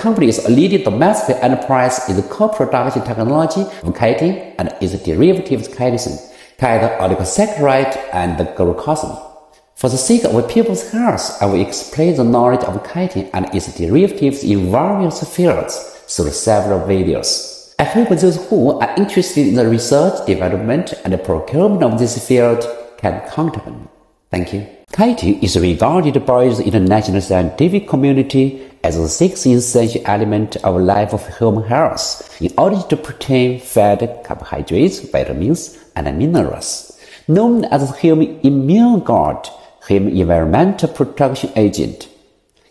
company is a leading domestic enterprise in the co-production technology of chitin and its derivatives chitin, chitin oligosaccharide, and glucosamine. For the sake of people's health, I will explain the knowledge of chitin and its derivatives in various fields through several videos. I hope those who are interested in the research, development, and procurement of this field can count on me. Thank you. Chitin is regarded by the international scientific community as the sixth essential element of life of human health in order to protein, fat, carbohydrates, vitamins, and minerals. Known as human immune guard, human environmental protection agent.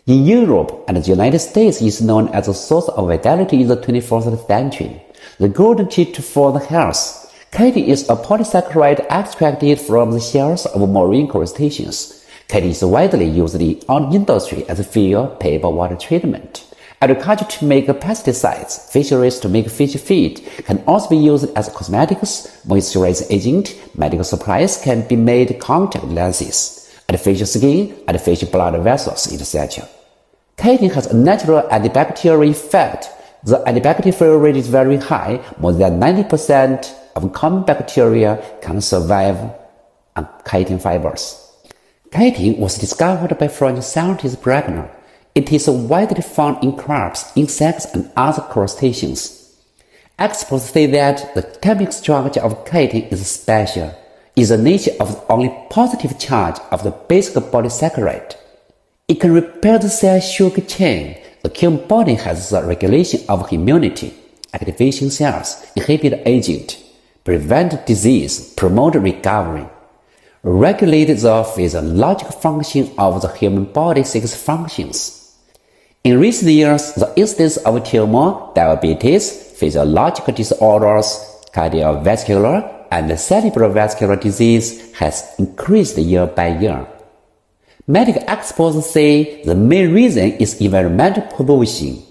In Europe and the United States is known as a source of vitality in the 21st century, the golden key for the health. Chitin is a polysaccharide extracted from the shells of marine crustaceans. Chitin is widely used in our industry as fuel, paper, water treatment. Agriculture to make pesticides, fisheries to make fish feed can also be used as cosmetics, moisturizing agent, medical supplies can be made contact lenses artificial skin, artificial blood vessels, etc. Chitin has a natural antibacterial effect. The antibacterial rate is very high, more than 90% of common bacteria can survive on chitin fibers. Chitin was discovered by French scientist Braconnot. It is widely found in crabs, insects, and other crustaceans. Experts say that the chemical structure of chitin is special is the nature of the only positive charge of the basic body polysaccharide. It can repair the cell sugar chain. The human body has the regulation of immunity, activation cells, inhibit agent, prevent disease, promote recovery, regulate the physiological function of the human body six functions. In recent years, the incidence of tumor, diabetes, physiological disorders, cardiovascular, and cerebral vascular disease has increased year by year. Medical experts say the main reason is environmental pollution.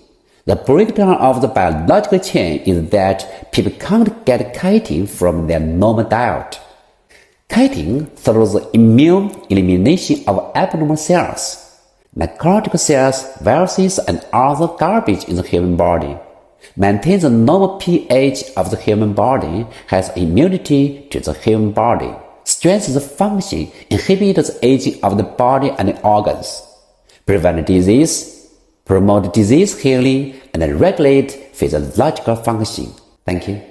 The breakdown of the biological chain is that people can't get chitin from their normal diet. Chitin through the immune elimination of abnormal cells, necrotic cells, viruses, and other garbage in the human body maintains the normal pH of the human body, has immunity to the human body, strengthens the function, inhibits the aging of the body and the organs, prevent disease, promote disease healing, and regulate physiological function. Thank you.